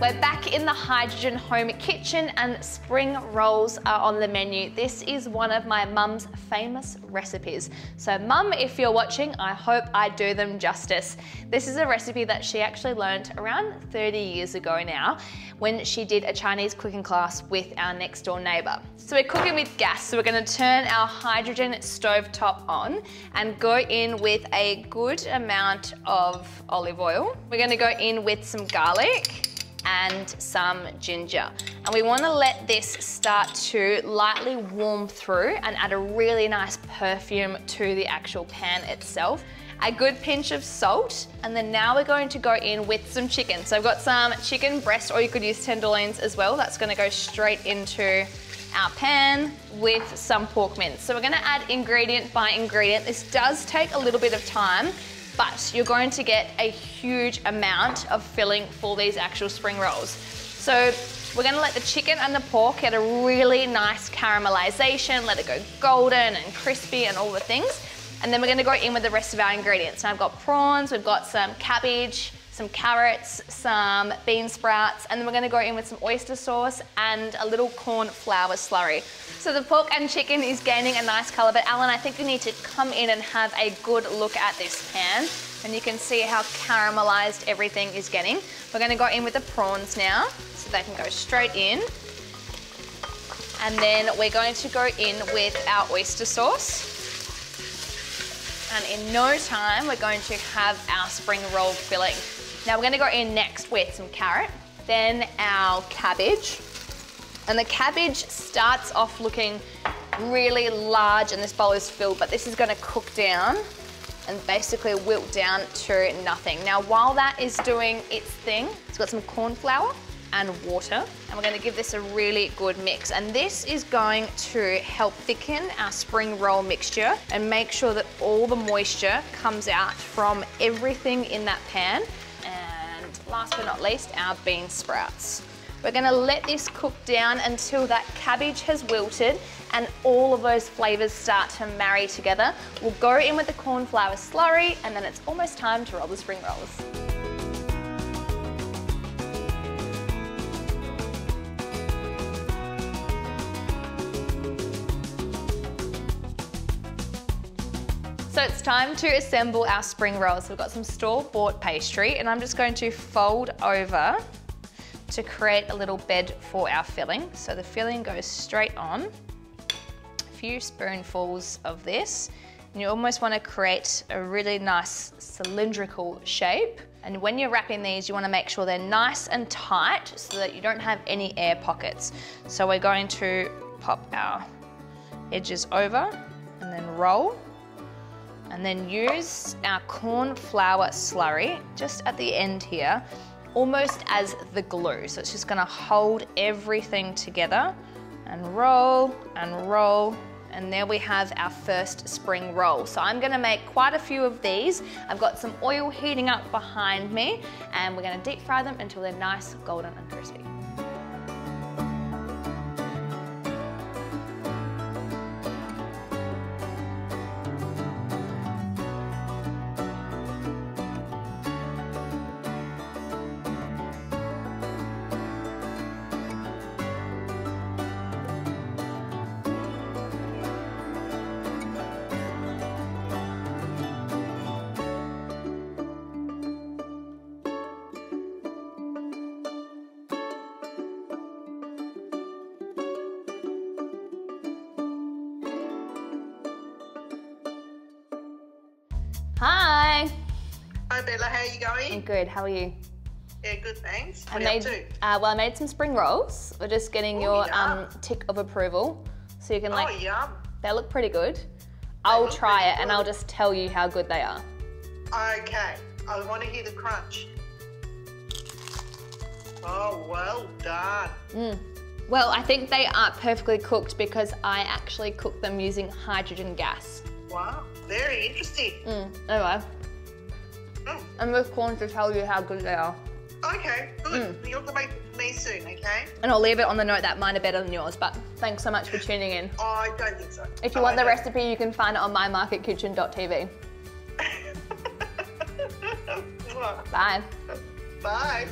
We're back in the Hydrogen Home kitchen and spring rolls are on the menu. This is one of my mum's famous recipes. So mum, if you're watching, I hope I do them justice. This is a recipe that she actually learned around 30 years ago now when she did a Chinese cooking class with our next door neighbour. So we're cooking with gas, so we're gonna turn our hydrogen stove top on and go in with a good amount of olive oil. We're gonna go in with some garlic, and some ginger. And we wanna let this start to lightly warm through and add a really nice perfume to the actual pan itself. A good pinch of salt, and then now we're going to go in with some chicken. So I've got some chicken breast, or you could use tenderloins as well. That's gonna go straight into our pan with some pork mince. So we're gonna add ingredient by ingredient. This does take a little bit of time, but you're going to get a huge amount of filling for these actual spring rolls. So we're gonna let the chicken and the pork get a really nice caramelization, let it go golden and crispy and all the things. And then we're gonna go in with the rest of our ingredients. Now I've got prawns, we've got some cabbage, some carrots, some bean sprouts, and then we're gonna go in with some oyster sauce and a little corn flour slurry. So the pork and chicken is gaining a nice color, but Alan, I think you need to come in and have a good look at this pan, and you can see how caramelized everything is getting. We're gonna go in with the prawns now, so they can go straight in. And then we're going to go in with our oyster sauce. And in no time, we're going to have our spring roll filling. Now we're gonna go in next with some carrot, then our cabbage. And the cabbage starts off looking really large and this bowl is filled, but this is gonna cook down and basically wilt down to nothing. Now while that is doing its thing, it's got some corn flour and water. And we're gonna give this a really good mix. And this is going to help thicken our spring roll mixture and make sure that all the moisture comes out from everything in that pan last but not least, our bean sprouts. We're gonna let this cook down until that cabbage has wilted and all of those flavors start to marry together. We'll go in with the corn flour slurry and then it's almost time to roll the spring rolls. So it's time to assemble our spring rolls. We've got some store-bought pastry and I'm just going to fold over to create a little bed for our filling. So the filling goes straight on. A few spoonfuls of this. And you almost want to create a really nice cylindrical shape. And when you're wrapping these, you want to make sure they're nice and tight so that you don't have any air pockets. So we're going to pop our edges over and then roll and then use our corn flour slurry just at the end here, almost as the glue. So it's just gonna hold everything together and roll and roll and there we have our first spring roll. So I'm gonna make quite a few of these. I've got some oil heating up behind me and we're gonna deep fry them until they're nice, golden and crispy. Hi Bella, how are you going? I'm good, how are you? Yeah, good, thanks. What I made, uh, well, I made some spring rolls. We're just getting Ooh, your um, tick of approval. So you can like, oh, yum. they look pretty good. They I'll try it good. and I'll just tell you how good they are. Okay, I want to hear the crunch. Oh, well done. Mm. Well, I think they aren't perfectly cooked because I actually cook them using hydrogen gas. Wow, very interesting. Mm. Anyway, mm. I'm with corn to tell you how good they are. Okay, good. Mm. You'll have to make for me soon, okay? And I'll leave it on the note that mine are better than yours, but thanks so much for tuning in. Oh, I don't think so. If you want the recipe, you can find it on mymarketkitchen.tv. Bye. Bye.